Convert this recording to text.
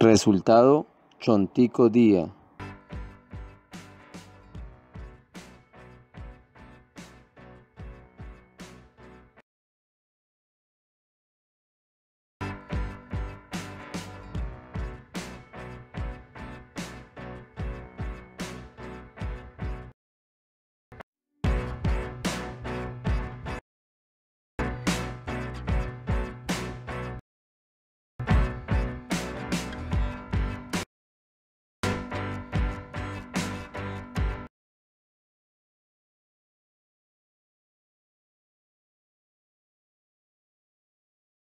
Resultado, Chontico Día.